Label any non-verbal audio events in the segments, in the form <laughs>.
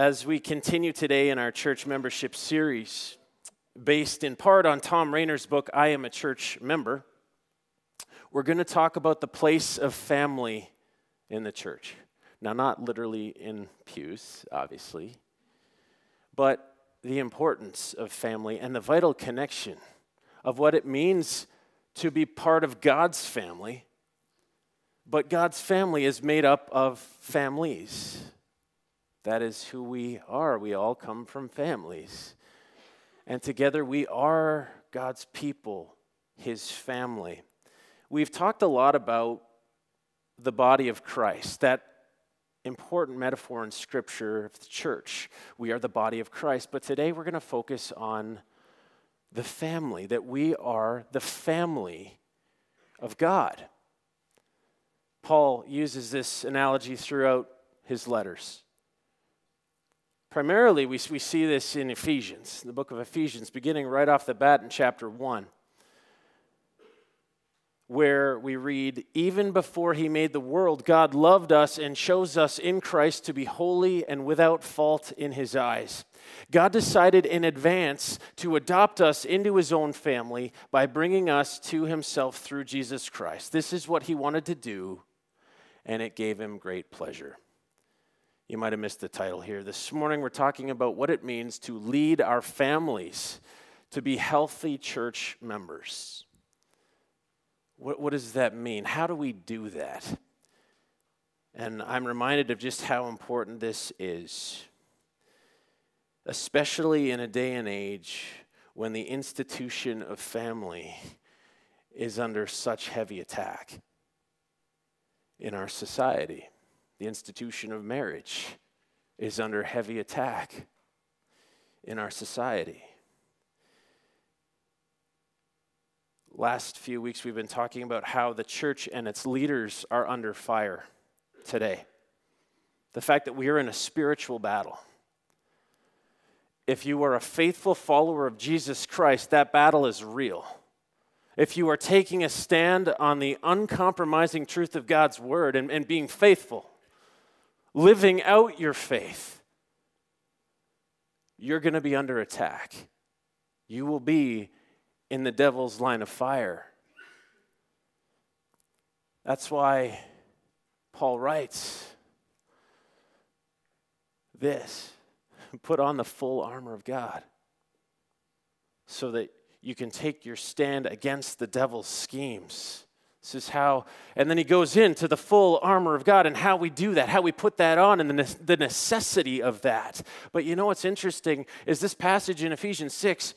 as we continue today in our church membership series, based in part on Thom Rainer's book, I Am a Church Member, we're going to talk about the place of family in the church. Now, not literally in pews, obviously, but the importance of family and the vital connection of what it means to be part of God's family. But God's family is made up of families. That is who we are. We all come from families. And together we are God's people, His family. We've talked a lot about the body of Christ, that important metaphor in Scripture of the church. We are the body of Christ. But today we're going to focus on the family, that we are the family of God. Paul uses this analogy throughout his letters. Primarily, we, we see this in Ephesians, the book of Ephesians, beginning right off the bat in chapter 1, where we read, Even before he made the world, God loved us and chose us in Christ to be holy and without fault in his eyes. God decided in advance to adopt us into his own family by bringing us to himself through Jesus Christ. This is what he wanted to do, and it gave him great pleasure. You might have missed the title here. This morning, we're talking about what it means to lead our families to be healthy church members. What, what does that mean? How do we do that? And I'm reminded of just how important this is, especially in a day and age when the institution of family is under such heavy attack in our society. The institution of marriage is under heavy attack in our society. Last few weeks, we've been talking about how the church and its leaders are under fire today. The fact that we are in a spiritual battle. If you are a faithful follower of Jesus Christ, that battle is real if you are taking a stand on the uncompromising truth of God's word and, and being faithful, living out your faith, you're going to be under attack. You will be in the devil's line of fire. That's why Paul writes this <laughs> put on the full armor of God so that you can take your stand against the devil's schemes. This is how, and then he goes into the full armor of God and how we do that, how we put that on, and the necessity of that. But you know what's interesting is this passage in Ephesians 6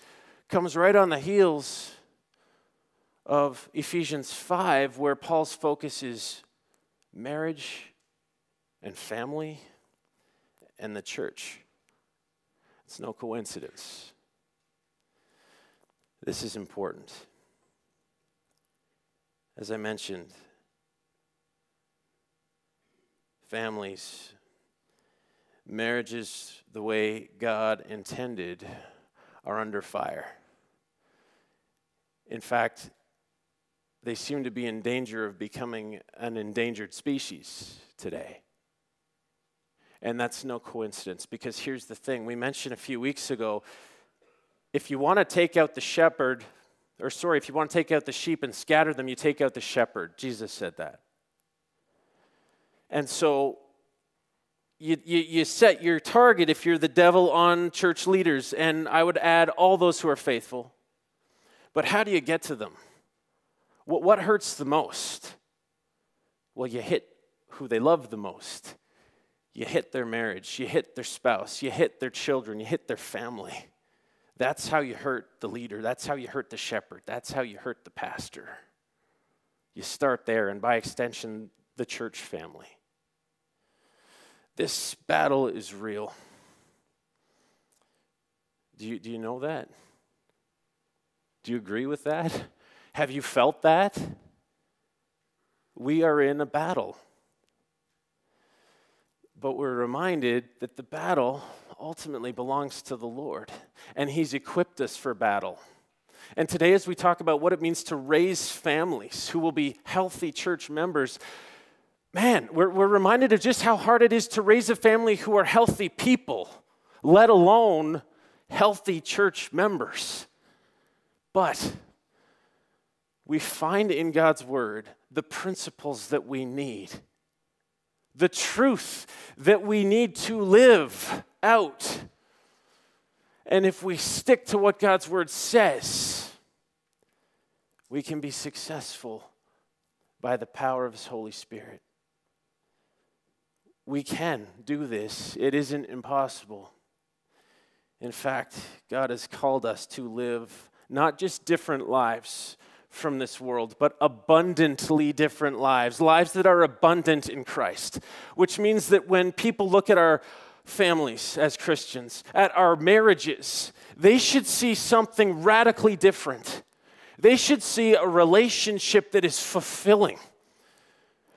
comes right on the heels of Ephesians 5, where Paul's focus is marriage and family and the church. It's no coincidence. This is important. As I mentioned, families, marriages the way God intended are under fire. In fact, they seem to be in danger of becoming an endangered species today. And that's no coincidence because here's the thing we mentioned a few weeks ago if you want to take out the shepherd, or sorry, if you want to take out the sheep and scatter them, you take out the shepherd. Jesus said that. And so you, you, you, set your target if you're the devil on church leaders, and I would add all those who are faithful. But how do you get to them? What, what hurts the most? Well, you hit who they love the most. You hit their marriage, you hit their spouse, you hit their children, you hit their family. That's how you hurt the leader. That's how you hurt the shepherd. That's how you hurt the pastor. You start there, and by extension, the church family. This battle is real. Do you, do you know that? Do you agree with that? <laughs> Have you felt that? We are in a battle. But we're reminded that the battle ultimately belongs to the Lord, and He's equipped us for battle. And today, as we talk about what it means to raise families who will be healthy church members, man, we're, we're reminded of just how hard it is to raise a family who are healthy people, let alone healthy church members. But we find in God's word the principles that we need, the truth that we need to live out. And if we stick to what God's word says, we can be successful by the power of His Holy Spirit. We can do this, it isn't impossible. In fact, God has called us to live not just different lives from this world, but abundantly different lives, lives that are abundant in Christ, which means that when people look at our families as Christians, at our marriages, they should see something radically different. They should see a relationship that is fulfilling,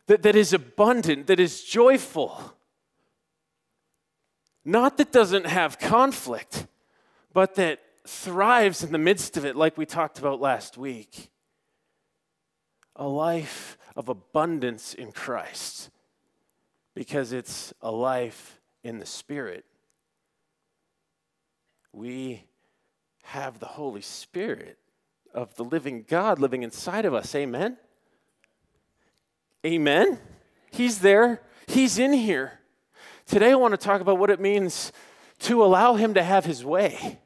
that, that is abundant, that is joyful, not that doesn't have conflict, but that thrives in the midst of it, like we talked about last week. A life of abundance in Christ, because it's a life in the Spirit. We have the Holy Spirit of the living God living inside of us. Amen? Amen? He's there, He's in here. Today, I want to talk about what it means to allow Him to have His way,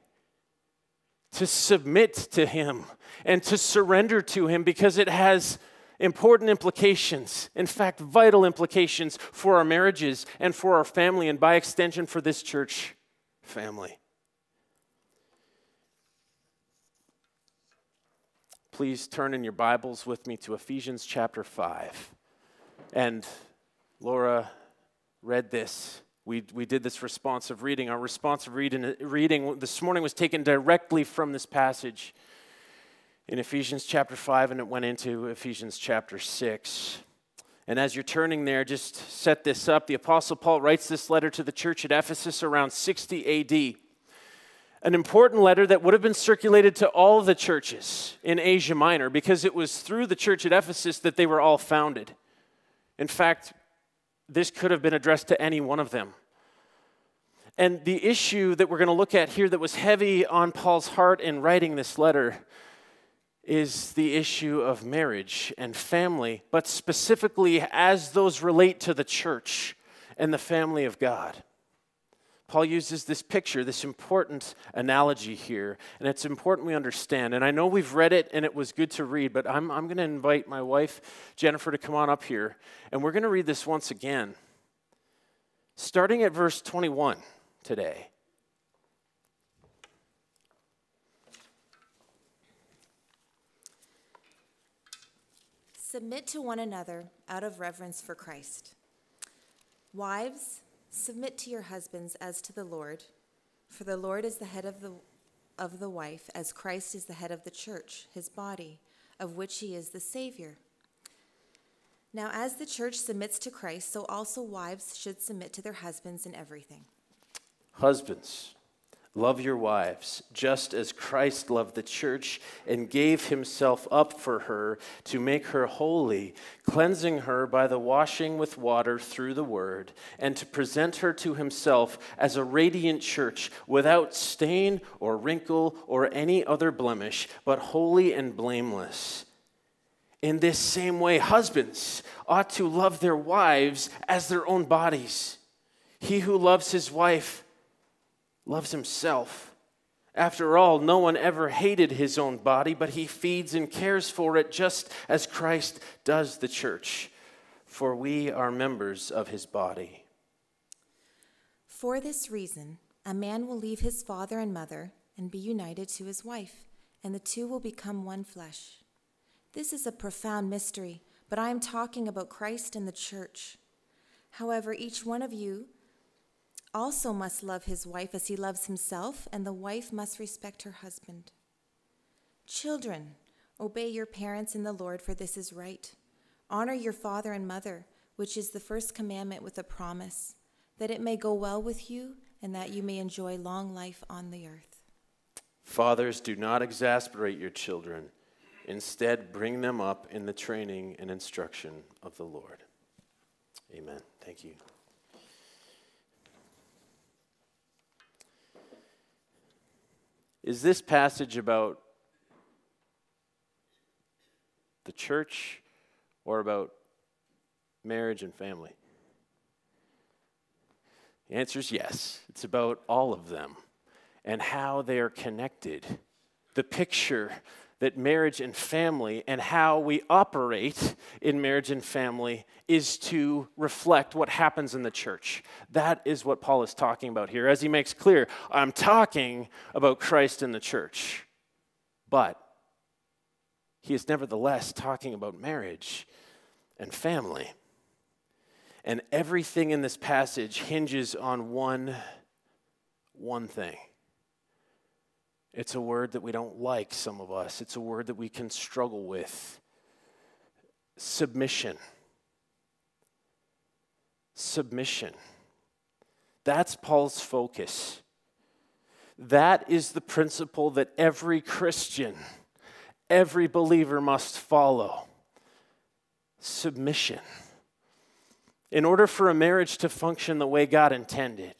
to submit to Him, and to surrender to Him because it has important implications, in fact, vital implications for our marriages and for our family, and by extension, for this church family. Please turn in your Bibles with me to Ephesians chapter 5. And Laura read this. We, we did this responsive reading. Our responsive reading, reading this morning was taken directly from this passage in Ephesians chapter 5, and it went into Ephesians chapter 6. And as you're turning there, just set this up. The Apostle Paul writes this letter to the church at Ephesus around 60 AD. An important letter that would have been circulated to all the churches in Asia Minor because it was through the church at Ephesus that they were all founded. In fact, this could have been addressed to any one of them. And the issue that we're going to look at here that was heavy on Paul's heart in writing this letter is the issue of marriage and family, but specifically as those relate to the church and the family of God. Paul uses this picture, this important analogy here, and it's important we understand. And I know we've read it and it was good to read, but I'm, I'm going to invite my wife, Jennifer, to come on up here, and we're going to read this once again, starting at verse 21 today. Submit to one another out of reverence for Christ. Wives, Submit to your husbands as to the Lord, for the Lord is the head of the, of the wife, as Christ is the head of the church, his body, of which he is the Savior. Now, as the church submits to Christ, so also wives should submit to their husbands in everything. Husbands, Love your wives, just as Christ loved the church and gave himself up for her to make her holy, cleansing her by the washing with water through the word, and to present her to himself as a radiant church without stain or wrinkle or any other blemish, but holy and blameless. In this same way, husbands ought to love their wives as their own bodies. He who loves his wife, loves himself. After all, no one ever hated his own body, but he feeds and cares for it just as Christ does the church, for we are members of his body. For this reason, a man will leave his father and mother and be united to his wife, and the two will become one flesh. This is a profound mystery, but I am talking about Christ and the church. However, each one of you also must love his wife as he loves himself, and the wife must respect her husband. Children, obey your parents in the Lord, for this is right. Honor your father and mother, which is the first commandment with a promise, that it may go well with you and that you may enjoy long life on the earth. Fathers, do not exasperate your children. Instead, bring them up in the training and instruction of the Lord. Amen. Thank you. Is this passage about the church or about marriage and family? The answer is yes. It's about all of them and how they are connected. The picture that marriage and family and how we operate in marriage and family is to reflect what happens in the church. That is what Paul is talking about here. As he makes clear, I'm talking about Christ in the church, but he is nevertheless talking about marriage and family. And everything in this passage hinges on one, one thing it's a word that we don't like, some of us. It's a word that we can struggle with submission. Submission. That's Paul's focus. That is the principle that every Christian, every believer must follow submission. In order for a marriage to function the way God intended,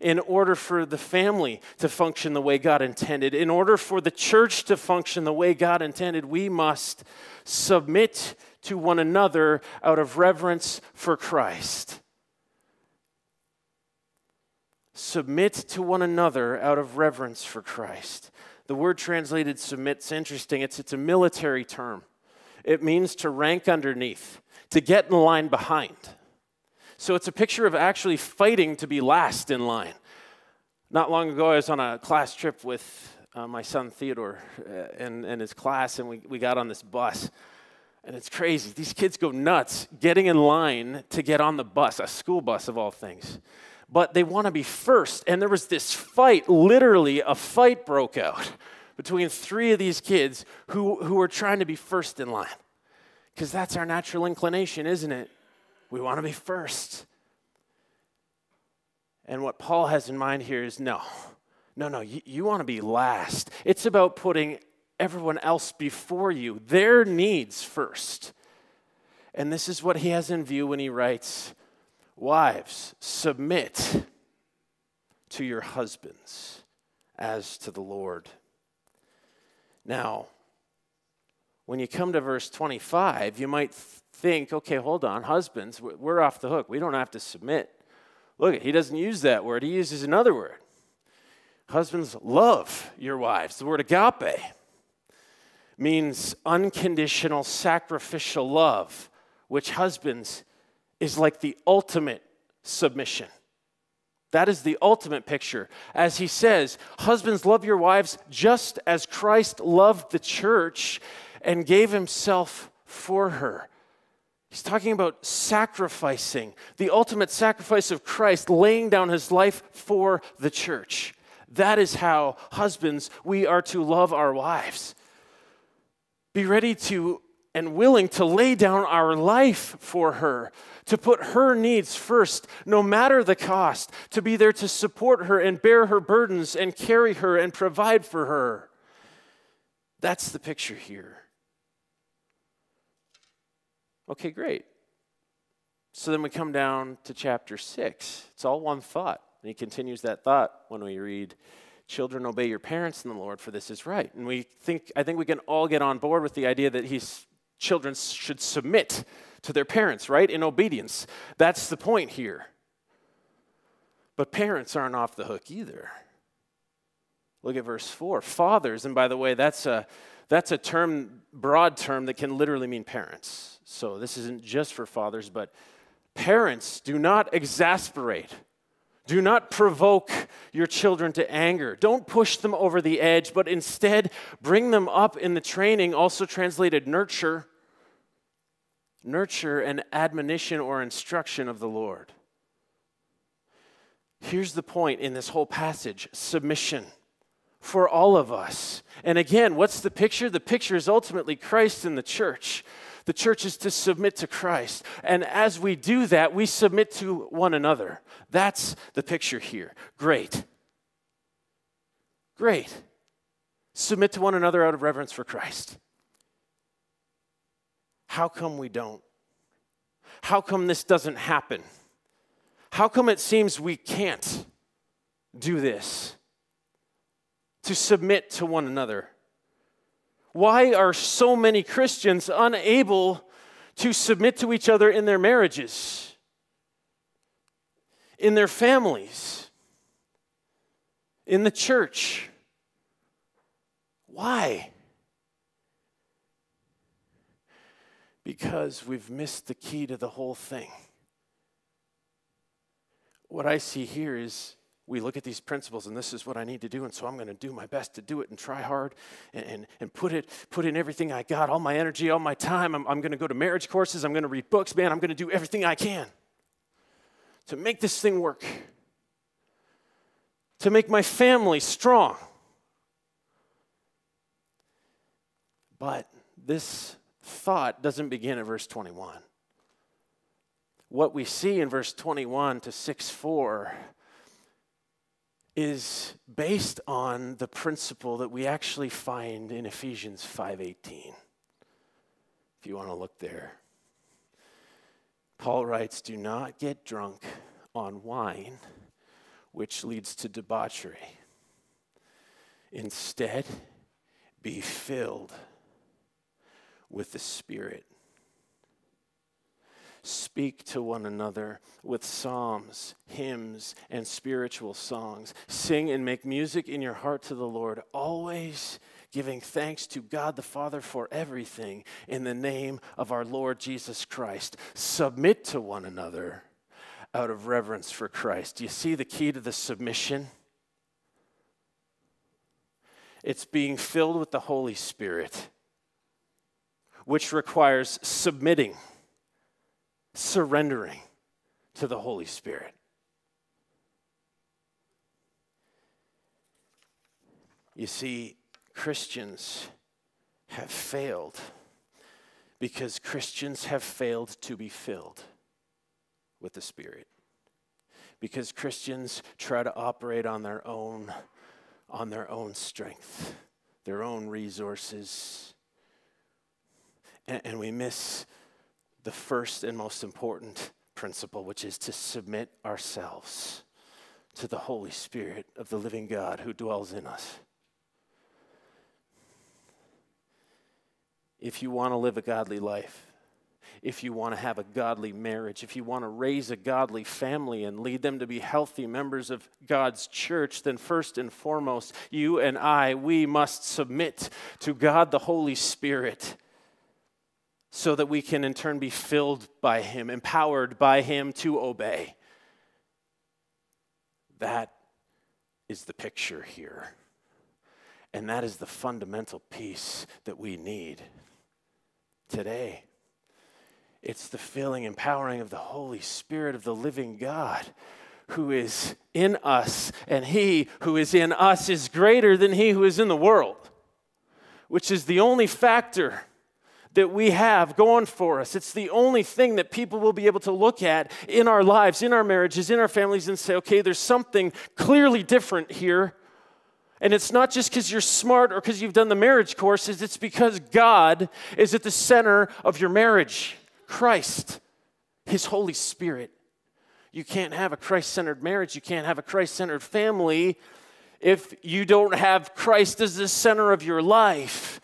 in order for the family to function the way God intended, in order for the church to function the way God intended, we must submit to one another out of reverence for Christ. Submit to one another out of reverence for Christ. The word translated submit is interesting. It's, it's a military term. It means to rank underneath, to get in line behind. So it's a picture of actually fighting to be last in line. Not long ago, I was on a class trip with uh, my son Theodore uh, and, and his class, and we, we got on this bus. And it's crazy. These kids go nuts getting in line to get on the bus, a school bus of all things. But they want to be first. And there was this fight, literally, a fight broke out between three of these kids who, who were trying to be first in line. Because that's our natural inclination, isn't it? We want to be first. And what Paul has in mind here is no, no, no, you, you want to be last. It's about putting everyone else before you, their needs first. And this is what he has in view when he writes Wives, submit to your husbands as to the Lord. Now, when you come to verse 25, you might think, okay, hold on, husbands, we're off the hook. We don't have to submit. Look, he doesn't use that word, he uses another word. Husbands, love your wives. The word agape means unconditional sacrificial love, which husbands is like the ultimate submission. That is the ultimate picture. As he says, husbands, love your wives just as Christ loved the church and gave himself for her. He's talking about sacrificing, the ultimate sacrifice of Christ, laying down his life for the church. That is how, husbands, we are to love our wives. Be ready to and willing to lay down our life for her, to put her needs first, no matter the cost, to be there to support her and bear her burdens and carry her and provide for her. That's the picture here. Okay, great. So then we come down to chapter 6. It's all one thought. And he continues that thought when we read, Children, obey your parents in the Lord, for this is right. And we think, I think we can all get on board with the idea that he's, children should submit to their parents, right? In obedience. That's the point here. But parents aren't off the hook either. Look at verse 4. Fathers, and by the way, that's a, that's a term, broad term that can literally mean parents. So this isn't just for fathers, but parents, do not exasperate. Do not provoke your children to anger. Don't push them over the edge, but instead bring them up in the training, also translated nurture, nurture and admonition or instruction of the Lord. Here's the point in this whole passage submission for all of us. And again, what's the picture? The picture is ultimately Christ in the church. The church is to submit to Christ. And as we do that, we submit to one another. That's the picture here. Great. Great. Submit to one another out of reverence for Christ. How come we don't? how come this doesn't happen? How come it seems we can't do this? To submit to one another. Why are so many Christians unable to submit to each other in their marriages, in their families, in the church? Why? Because we've missed the key to the whole thing. What I see here is we look at these principles and this is what I need to do, and so I'm going to do my best to do it and try hard and, and, and, put it put in everything I got, all my energy, all my time. I'm, I'm going to go to marriage courses, I'm going to read books, man, I'm going to do everything I can to make this thing work, to make my family strong. But this thought doesn't begin at verse 21. What we see in verse 21 to 6 4 is based on the principle that we actually find in Ephesians 5:18. If you want to look there. Paul writes, "Do not get drunk on wine, which leads to debauchery. Instead, be filled with the Spirit. Speak to one another with psalms, hymns, and spiritual songs. Sing and make music in your heart to the Lord, always giving thanks to God the Father for everything in the name of our Lord Jesus Christ. Submit to one another out of reverence for Christ. Do you see the key to the submission? It's being filled with the Holy Spirit which requires submitting, surrendering to the Holy Spirit. You see, Christians have failed because Christians have failed to be filled with the Spirit. Because Christians try to operate on their own on their own strength, their own resources, and, and we miss the first and most important principle, which is to submit ourselves to the Holy Spirit of the living God who dwells in us. If you want to live a godly life, if you want to have a godly marriage, if you want to raise a godly family and lead them to be healthy members of God's church, then first and foremost, you and I, we must submit to God the Holy Spirit so that we can in turn be filled by Him, empowered by Him to obey. That is the picture here. And that is the fundamental piece that we need today. It's the filling, empowering of the Holy Spirit of the living God who is in us, and He who is in us is greater than He who is in the world, which is the only factor that we have going for us. It's the only thing that people will be able to look at in our lives, in our marriages, in our families, and say, okay, there's something clearly different here. And it's not just because you're smart or because you've done the marriage courses, it's because God is at the center of your marriage Christ, His Holy Spirit. You can't have a Christ centered marriage, you can't have a Christ centered family if you don't have Christ as the center of your life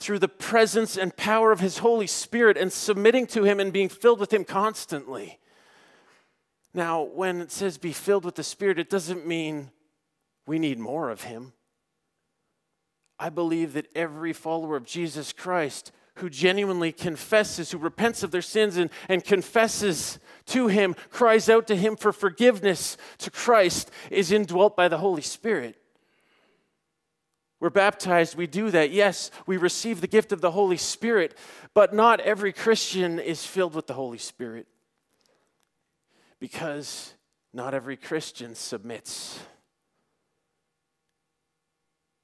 through the presence and power of His Holy Spirit and submitting to Him and being filled with Him constantly. Now, when it says be filled with the Spirit, it doesn't mean we need more of Him. I believe that every follower of Jesus Christ who genuinely confesses, who repents of their sins and, and confesses to Him, cries out to Him for forgiveness to Christ, is indwelt by the Holy Spirit. We're baptized, we do that. Yes, we receive the gift of the Holy Spirit, but not every Christian is filled with the Holy Spirit because not every Christian submits.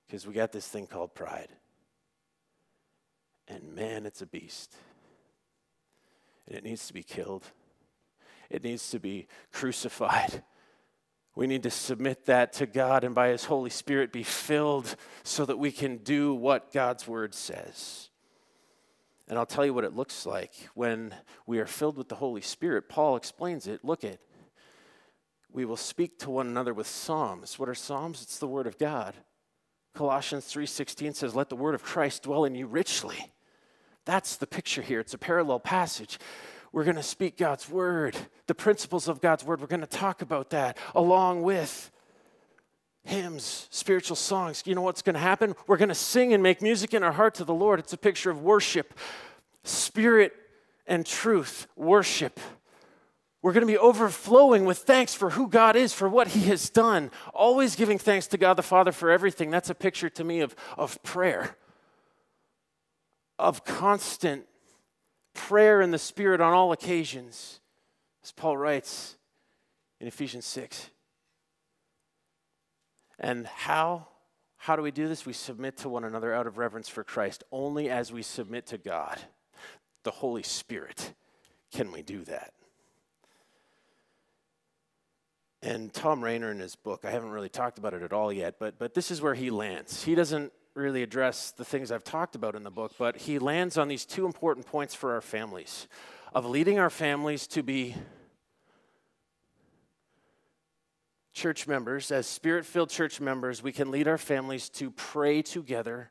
Because we got this thing called pride. And man, it's a beast. And it needs to be killed, it needs to be crucified. <laughs> We need to submit that to God and by His Holy Spirit be filled so that we can do what God's Word says. And I'll tell you what it looks like when we are filled with the Holy Spirit. Paul explains it. Look at we will speak to one another with psalms. What are psalms? It's the word of God. Colossians 3:16 says, "Let the word of Christ dwell in you richly." That's the picture here. It's a parallel passage. We're going to speak God's word, the principles of God's word. We're going to talk about that along with hymns, spiritual songs. You know what's going to happen? We're going to sing and make music in our heart to the Lord. It's a picture of worship, spirit and truth, worship. We're going to be overflowing with thanks for who God is, for what He has done. Always giving thanks to God the Father for everything. That's a picture to me of, of prayer, of constant prayer in the Spirit on all occasions. As Paul writes in Ephesians 6. And how? How do we do this? We submit to one another out of reverence for Christ. Only as we submit to God, the Holy Spirit, can we do that. And Thom Rainer in his book, I haven't really talked about it at all yet, but, but this is where he lands. He doesn't really address the things I've talked about in the book, but he lands on these two important points for our families of leading our families to be church members, as spirit filled church members, we can lead our families to pray together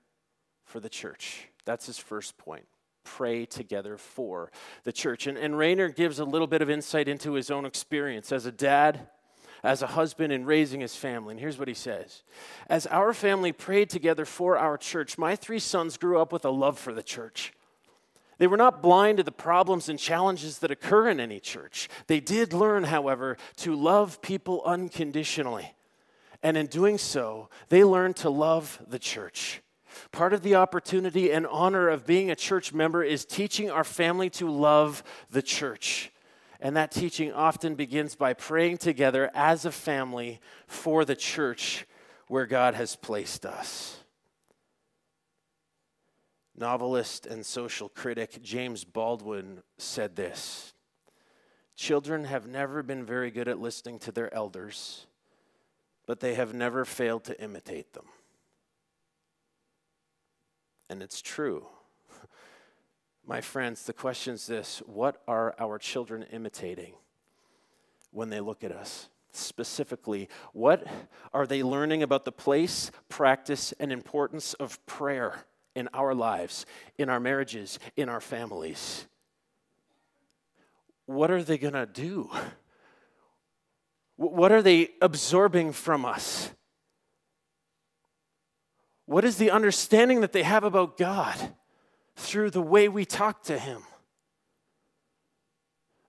for the church. That's his first point. Pray together for the church. And, and Rainer gives a little bit of insight into his own experience as a dad, as a husband, and raising his family. And here's what he says As our family prayed together for our church, my three sons grew up with a love for the church. They were not blind to the problems and challenges that occur in any church. They did learn, however, to love people unconditionally. And in doing so, they learned to love the church. Part of the opportunity and honor of being a church member is teaching our family to love the church. And that teaching often begins by praying together as a family for the church where God has placed us. Novelist and social critic James Baldwin said this Children have never been very good at listening to their elders, but they have never failed to imitate them. And it's true. My friends, the question is this what are our children imitating when they look at us? Specifically, what are they learning about the place, practice, and importance of prayer? in our lives, in our marriages, in our families. What are they going to do? What are they absorbing from us? What is the understanding that they have about God through the way we talk to Him?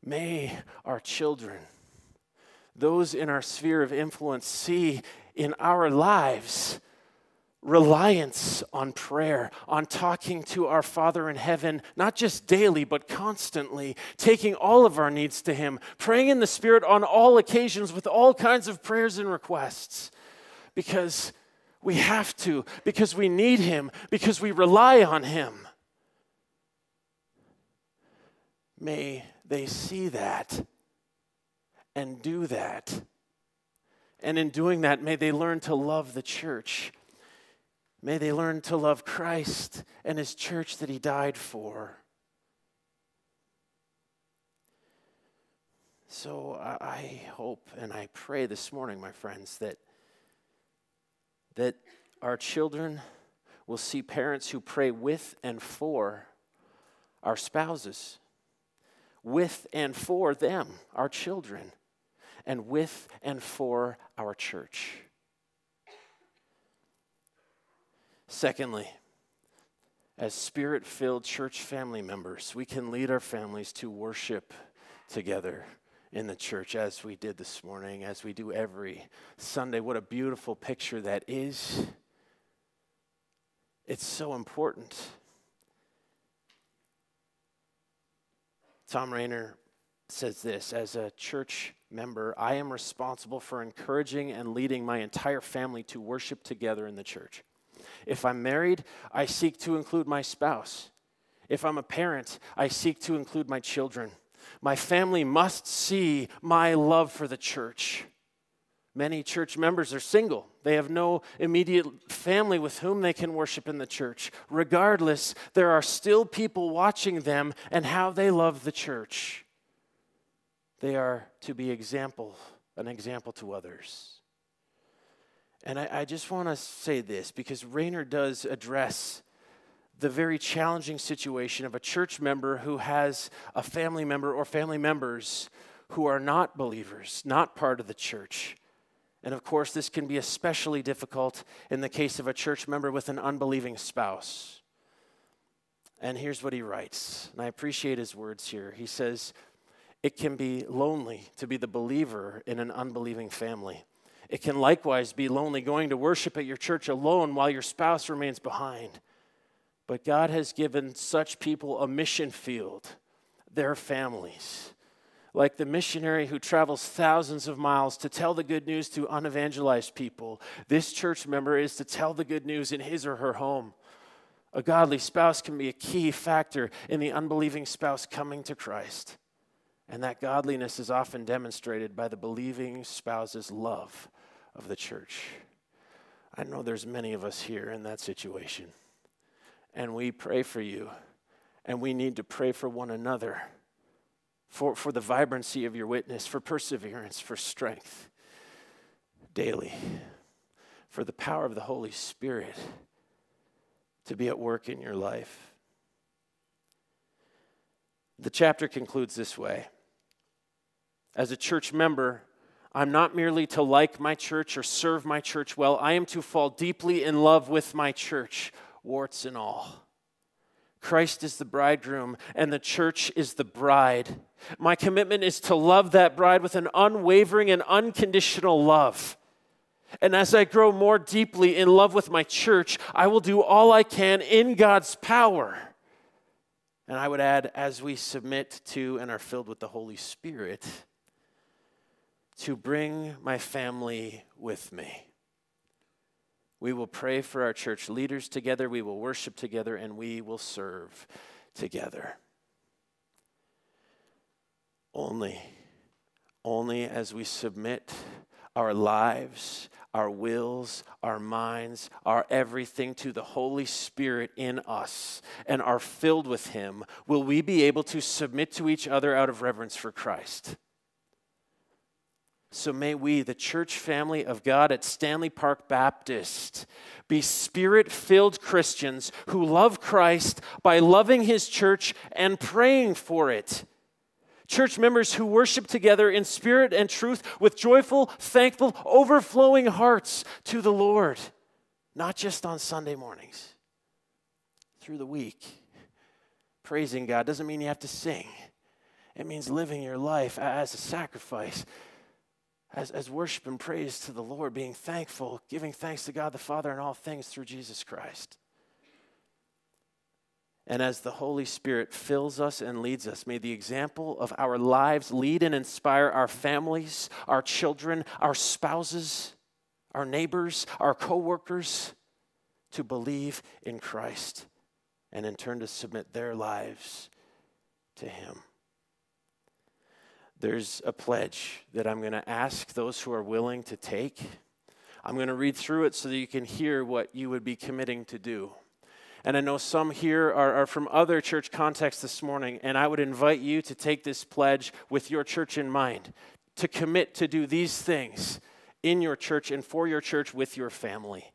May our children, those in our sphere of influence, see in our lives reliance on prayer, on talking to our Father in heaven, not just daily, but constantly, taking all of our needs to Him, praying in the Spirit on all occasions with all kinds of prayers and requests. Because we have to, because we need Him, because we rely on Him. May they see that and do that. And in doing that, may they learn to love the church May they learn to love Christ and his church that he died for. So I hope and I pray this morning, my friends, that, that our children will see parents who pray with and for our spouses, with and for them, our children, and with and for our church. Secondly, as spirit filled church family members, we can lead our families to worship together in the church as we did this morning, as we do every Sunday. What a beautiful picture that is. It's so important. Thom Rainer says this As a church member, I am responsible for encouraging and leading my entire family to worship together in the church. If I'm married, I seek to include my spouse. If I'm a parent, I seek to include my children. My family must see my love for the church. Many church members are single. They have no immediate family with whom they can worship in the church. Regardless, there are still people watching them and how they love the church. They are to be example, an example to others. And I, I just want to say this because Rainer does address the very challenging situation of a church member who has a family member or family members who are not believers, not part of the church. And of course, this can be especially difficult in the case of a church member with an unbelieving spouse. And here's what he writes, and I appreciate his words here. He says, It can be lonely to be the believer in an unbelieving family. It can likewise be lonely going to worship at your church alone while your spouse remains behind. But God has given such people a mission field, their families like the missionary who travels thousands of miles to tell the good news to unevangelized people, this church member is to tell the good news in his or her home. A godly spouse can be a key factor in the unbelieving spouse coming to Christ. And that godliness is often demonstrated by the believing spouse's love of the church. I know there's many of us here in that situation. And we pray for you. And we need to pray for one another for, for the vibrancy of your witness, for perseverance, for strength daily, for the power of the Holy Spirit to be at work in your life. The chapter concludes this way As a church member, I'm not merely to like my church or serve my church well, I am to fall deeply in love with my church, warts and all. Christ is the bridegroom and the church is the bride. My commitment is to love that bride with an unwavering and unconditional love. And as I grow more deeply in love with my church, I will do all I can in God's power. And I would add, as we submit to and are filled with the Holy Spirit, to bring my family with me. We will pray for our church leaders together, we will worship together, and we will serve together. Only, only as we submit our lives, our wills, our minds, our everything to the Holy Spirit in us and are filled with Him, will we be able to submit to each other out of reverence for Christ. So may we, the church family of God at Stanley Park Baptist, be spirit filled Christians who love Christ by loving his church and praying for it. Church members who worship together in spirit and truth with joyful, thankful, overflowing hearts to the Lord, not just on Sunday mornings, through the week. Praising God doesn't mean you have to sing, it means living your life as a sacrifice as, as worship and praise to the Lord, being thankful, giving thanks to God the Father in all things through Jesus Christ. And as the Holy Spirit fills us and leads us, may the example of our lives lead and inspire our families, our children, our spouses, our neighbors, our coworkers to believe in Christ and in turn to submit their lives to Him there's a pledge that I'm going to ask those who are willing to take. I'm going to read through it so that you can hear what you would be committing to do. And I know some here are, are, from other church contexts this morning, and I would invite you to take this pledge with your church in mind, to commit to do these things in your church and for your church with your family.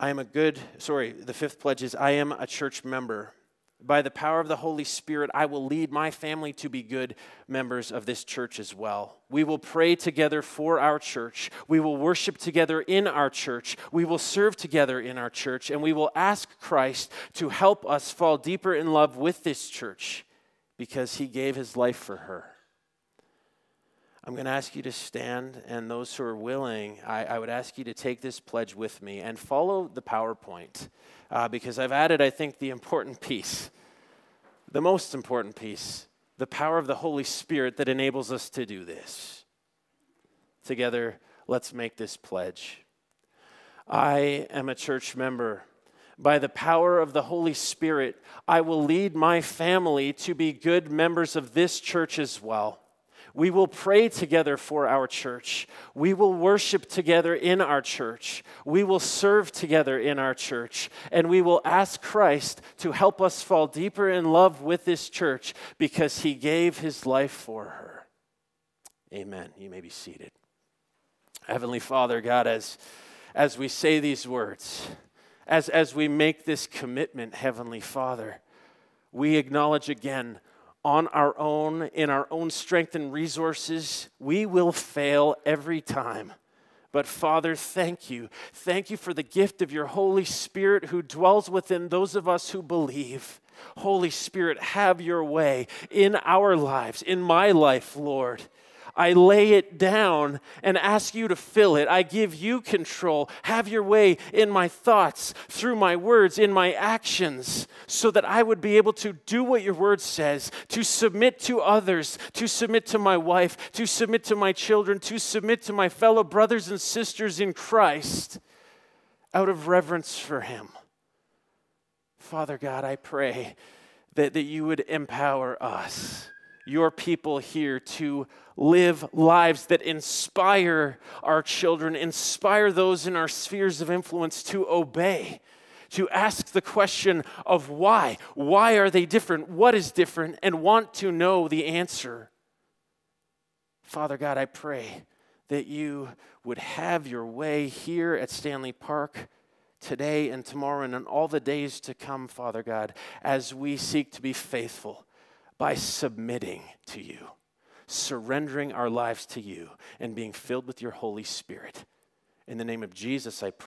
I am a good, sorry, the fifth pledge is I am a church member. By the power of the Holy Spirit, I will lead my family to be good members of this church as well. We will pray together for our church. We will worship together in our church. We will serve together in our church. And we will ask Christ to help us fall deeper in love with this church because he gave his life for her. I'm going to ask you to stand, and those who are willing, I, I would ask you to take this pledge with me and follow the PowerPoint uh, because I've added, I think, the important piece, the most important piece, the power of the Holy Spirit that enables us to do this. Together, let's make this pledge. I am a church member. By the power of the Holy Spirit, I will lead my family to be good members of this church as well. We will pray together for our church. We will worship together in our church. We will serve together in our church. And we will ask Christ to help us fall deeper in love with this church because he gave his life for her. Amen. You may be seated. Heavenly Father, God, as, as we say these words, as, as we make this commitment, Heavenly Father, we acknowledge again on our own, in our own strength and resources, we will fail every time. But Father, thank you. Thank you for the gift of your Holy Spirit who dwells within those of us who believe. Holy Spirit, have your way in our lives, in my life, Lord. I lay it down and ask you to fill it. I give you control. Have your way in my thoughts, through my words, in my actions, so that I would be able to do what your word says, to submit to others, to submit to my wife, to submit to my children, to submit to my fellow brothers and sisters in Christ out of reverence for him. Father God, I pray that, that you would empower us your people here to live lives that inspire our children, inspire those in our spheres of influence to obey, to ask the question of why. Why are they different? What is different? And want to know the answer. Father God, I pray that you would have your way here at Stanley Park today and tomorrow and in all the days to come, Father God, as we seek to be faithful by submitting to you, surrendering our lives to you, and being filled with your Holy Spirit. In the name of Jesus, I pray.